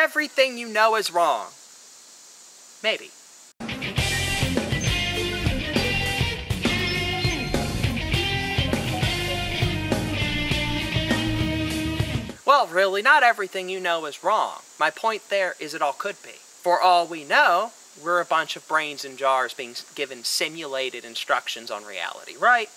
everything you know is wrong. Maybe. Well, really, not everything you know is wrong. My point there is it all could be. For all we know, we're a bunch of brains in jars being given simulated instructions on reality, right?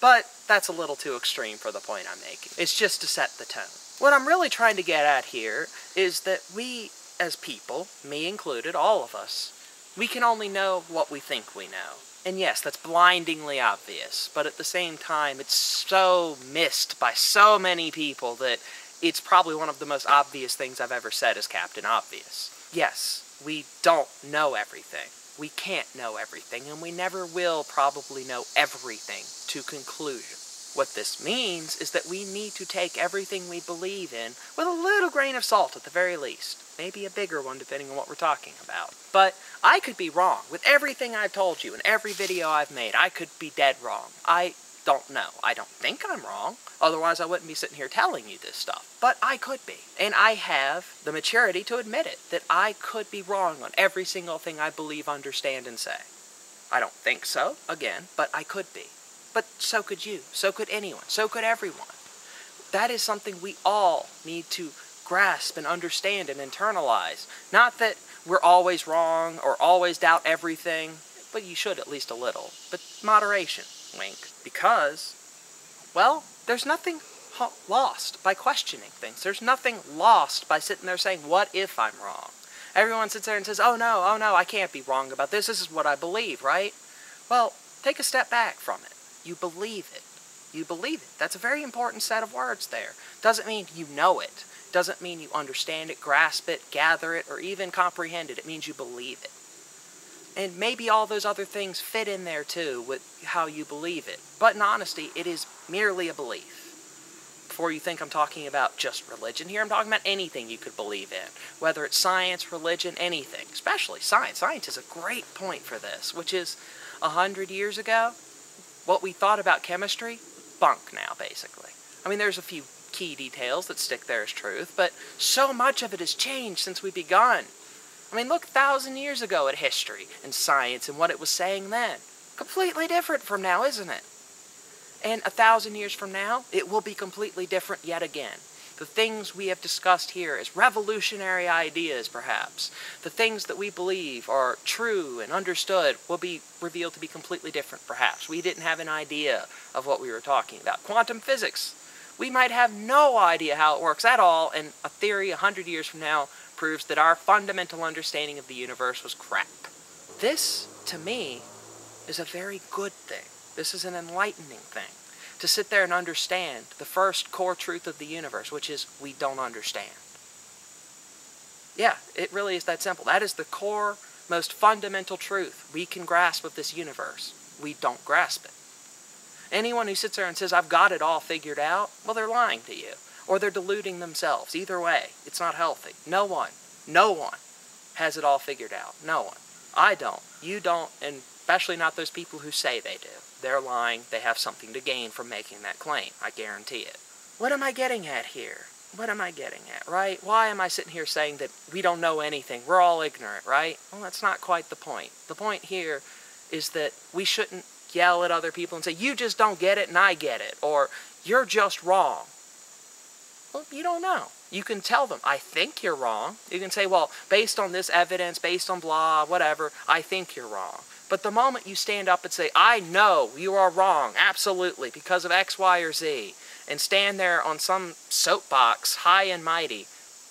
But that's a little too extreme for the point I'm making. It's just to set the tone. What I'm really trying to get at here is that we, as people, me included, all of us, we can only know what we think we know. And yes, that's blindingly obvious, but at the same time, it's so missed by so many people that it's probably one of the most obvious things I've ever said as Captain Obvious. Yes, we don't know everything. We can't know everything, and we never will probably know everything to conclusion. What this means is that we need to take everything we believe in with a little grain of salt at the very least. Maybe a bigger one depending on what we're talking about. But I could be wrong. With everything I've told you in every video I've made, I could be dead wrong. I don't know. I don't think I'm wrong. Otherwise, I wouldn't be sitting here telling you this stuff. But I could be. And I have the maturity to admit it, that I could be wrong on every single thing I believe, understand, and say. I don't think so, again, but I could be. But so could you. So could anyone. So could everyone. That is something we all need to grasp and understand and internalize. Not that we're always wrong or always doubt everything, but you should at least a little. But moderation, wink. Because, well, there's nothing lost by questioning things. There's nothing lost by sitting there saying, what if I'm wrong? Everyone sits there and says, oh no, oh no, I can't be wrong about this. This is what I believe, right? Well, take a step back from it. You believe it. You believe it. That's a very important set of words there. Doesn't mean you know it. Doesn't mean you understand it, grasp it, gather it, or even comprehend it. It means you believe it. And maybe all those other things fit in there too with how you believe it. But in honesty, it is merely a belief. Before you think I'm talking about just religion here, I'm talking about anything you could believe in. Whether it's science, religion, anything. Especially science. Science is a great point for this, which is a hundred years ago, what we thought about chemistry, bunk now, basically. I mean, there's a few key details that stick there as truth, but so much of it has changed since we begun. I mean, look a thousand years ago at history and science and what it was saying then. Completely different from now, isn't it? And a thousand years from now, it will be completely different yet again. The things we have discussed here as revolutionary ideas, perhaps, the things that we believe are true and understood will be revealed to be completely different, perhaps. We didn't have an idea of what we were talking about. Quantum physics. We might have no idea how it works at all, and a theory a hundred years from now proves that our fundamental understanding of the universe was crap. This, to me, is a very good thing. This is an enlightening thing to sit there and understand the first core truth of the universe, which is we don't understand. Yeah, it really is that simple. That is the core, most fundamental truth we can grasp of this universe. We don't grasp it. Anyone who sits there and says, I've got it all figured out, well, they're lying to you. Or they're deluding themselves. Either way, it's not healthy. No one, no one has it all figured out. No one. I don't. You don't, and especially not those people who say they do. They're lying. They have something to gain from making that claim. I guarantee it. What am I getting at here? What am I getting at, right? Why am I sitting here saying that we don't know anything? We're all ignorant, right? Well, that's not quite the point. The point here is that we shouldn't yell at other people and say, you just don't get it and I get it, or you're just wrong. Well, you don't know. You can tell them, I think you're wrong. You can say, well, based on this evidence, based on blah, whatever, I think you're wrong. But the moment you stand up and say, I know you are wrong, absolutely, because of X, Y, or Z, and stand there on some soapbox, high and mighty,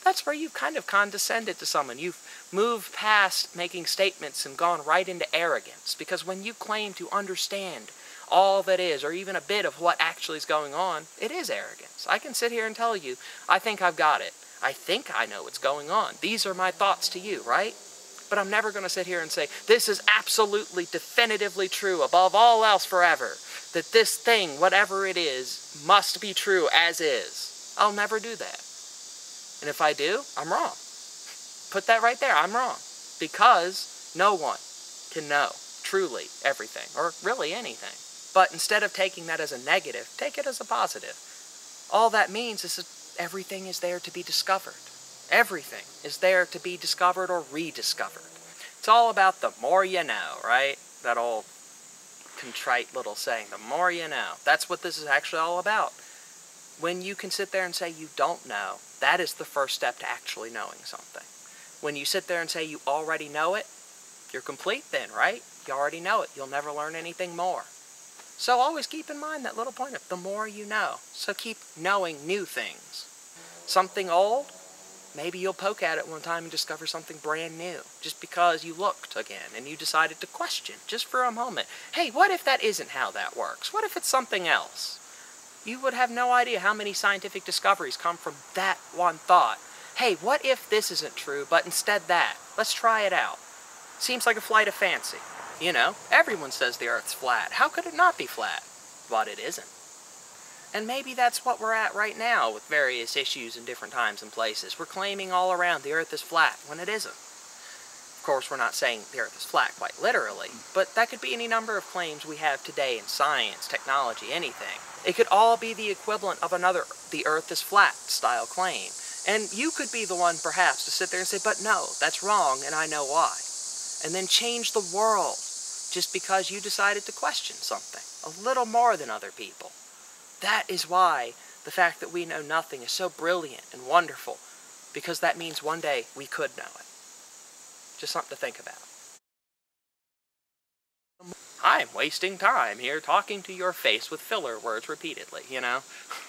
that's where you've kind of condescended to someone. You've moved past making statements and gone right into arrogance. Because when you claim to understand all that is, or even a bit of what actually is going on, it is arrogance. I can sit here and tell you, I think I've got it. I think I know what's going on. These are my thoughts to you, right? But I'm never going to sit here and say, this is absolutely definitively true above all else forever. That this thing, whatever it is, must be true as is. I'll never do that. And if I do, I'm wrong. Put that right there. I'm wrong. Because no one can know truly everything, or really anything. But instead of taking that as a negative, take it as a positive. All that means is that everything is there to be discovered. Everything is there to be discovered or rediscovered. It's all about the more you know, right? That old contrite little saying, the more you know. That's what this is actually all about. When you can sit there and say you don't know, that is the first step to actually knowing something. When you sit there and say you already know it, you're complete then, right? You already know it. You'll never learn anything more. So always keep in mind that little point of the more you know. So keep knowing new things. Something old, maybe you'll poke at it one time and discover something brand new. Just because you looked again and you decided to question just for a moment. Hey, what if that isn't how that works? What if it's something else? You would have no idea how many scientific discoveries come from that one thought. Hey, what if this isn't true, but instead that? Let's try it out. Seems like a flight of fancy. You know, everyone says the Earth's flat. How could it not be flat? But it isn't. And maybe that's what we're at right now with various issues in different times and places. We're claiming all around the Earth is flat when it isn't. Of course, we're not saying the Earth is flat quite literally, but that could be any number of claims we have today in science, technology, anything. It could all be the equivalent of another the Earth is flat style claim. And you could be the one, perhaps, to sit there and say, but no, that's wrong, and I know why and then change the world just because you decided to question something a little more than other people. That is why the fact that we know nothing is so brilliant and wonderful, because that means one day we could know it. Just something to think about. I'm wasting time here talking to your face with filler words repeatedly, you know?